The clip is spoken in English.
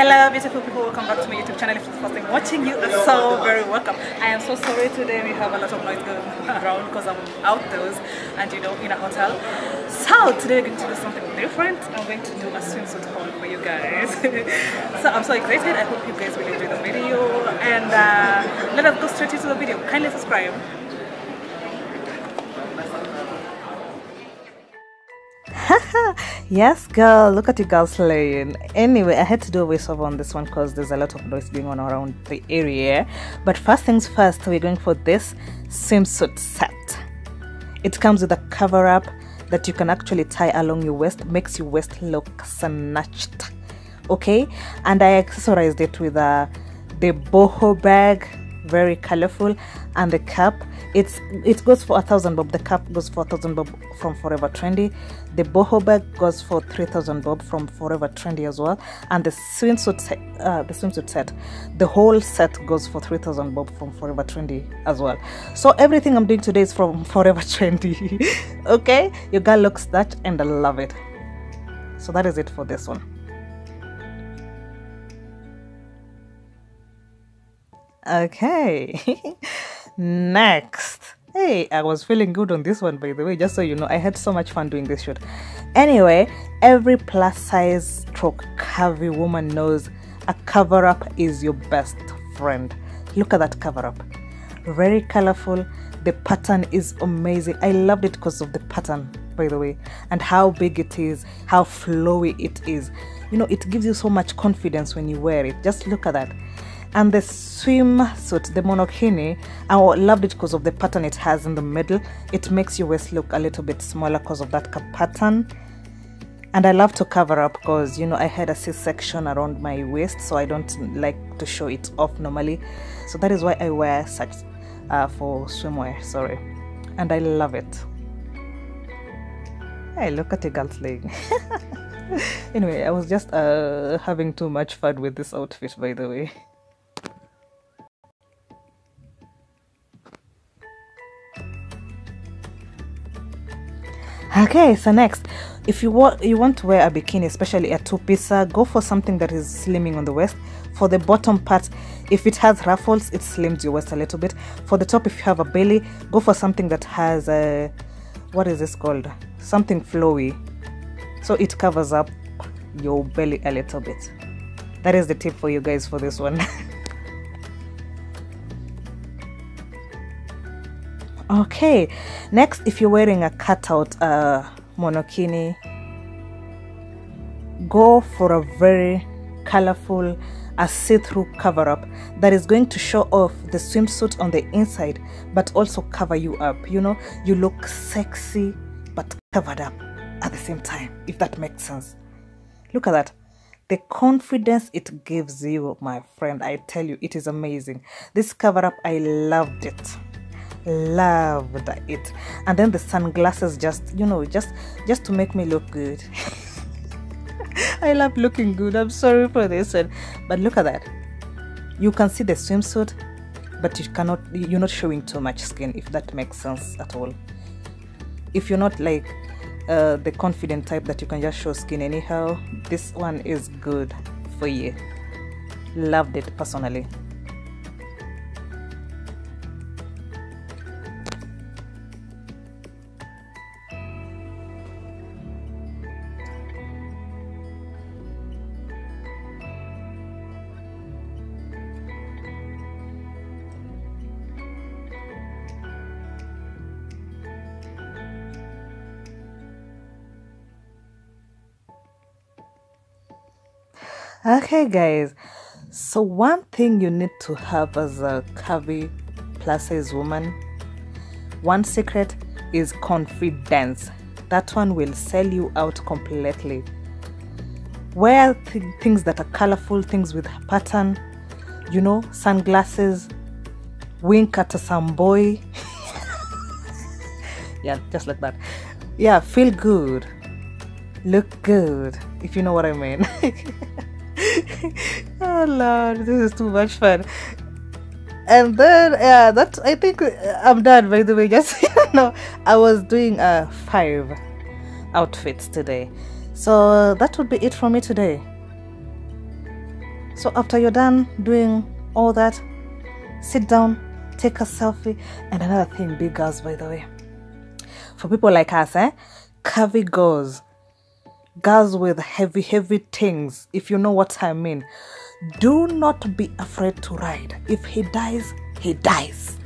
Hello, beautiful people. Welcome back to my YouTube channel. If it's the first time watching, you are so very welcome. I am so sorry today we have a lot of noise going around because I'm outdoors and you know in a hotel. So today we're going to do something different. I'm going to do a swimsuit haul for you guys. so I'm so excited. I hope you guys will enjoy the video and uh, let us go straight into the video. Kindly subscribe. yes, girl. Look at you girls slaying. Anyway, I had to do a voiceover on this one because there's a lot of noise going on around the area. But first things first, we're going for this swimsuit set. It comes with a cover up that you can actually tie along your waist, makes your waist look snatched. Okay, and I accessorized it with a the boho bag very colorful. And the cap it's it goes for a thousand bob. The cap goes for a thousand bob from forever trendy. The boho bag goes for 3000 bob from forever trendy as well. And the swimsuit set, uh, the swimsuit set the whole set goes for 3000 bob from forever trendy as well. So everything i'm doing today is from forever trendy. Okay? Your girl looks that and i love it. So that is it for this one Okay. Next. Hey, I was feeling good on this one, by the way, just so you know. I had so much fun doing this shoot. Anyway, every plus size stroke curvy woman knows a cover up is your best friend. Look at that cover up. Very colorful. The pattern is amazing. I loved it because of the pattern, by the way, and how big it is, how flowy it is. You know, it gives you so much confidence when you wear it. Just look at that and the swimsuit the monokini i loved it because of the pattern it has in the middle. It makes your waist look a little bit smaller because of that pattern. And i love to cover up because you know i had a c-section around my waist so i don't like to show it off normally. So that is why i wear such uh, for swimwear sorry. And i love it. Hey look at the girl's leg. Anyway i was just uh, having too much fun with this outfit by the way Okay, so next, if you want you want to wear a bikini, especially a two-piecer, uh, go for something that is slimming on the waist. For the bottom part, if it has ruffles, it slims your waist a little bit. For the top, if you have a belly, go for something that has a what is this called? Something flowy, so it covers up your belly a little bit. That is the tip for you guys for this one. okay next if you're wearing a cutout uh, monokini go for a very colorful a see-through cover up that is going to show off the swimsuit on the inside but also cover you up. You know you look sexy but covered up at the same time if that makes sense. Look at that. The confidence it gives you my friend i tell you it is amazing. This cover up i loved it loved it. And then the sunglasses just you know just just to make me look good. I love looking good. I'm sorry for this. One but look at that. You can see the swimsuit but you cannot you're not showing too much skin if that makes sense at all. If you're not like uh, the confident type that you can just show skin anyhow this one is good for you. Loved it personally Okay, guys. So one thing you need to have as a curvy plus size woman, one secret is confidence. That one will sell you out completely. Wear th- things that are colorful, things with pattern, you know, sunglasses, wink at some boy. yeah, just like that. Yeah, feel good, look good, if you know what I mean. oh lord this is too much fun and then yeah that i think i'm done by the way just you know i was doing uh five outfits today so that would be it for me today So after you're done doing all that, sit down, take a selfie, and another thing, big girls, by the way. For people like us, eh? Curvy girls, girls with heavy, heavy things, if you know what I mean. Do not be afraid to ride. If he dies, he dies.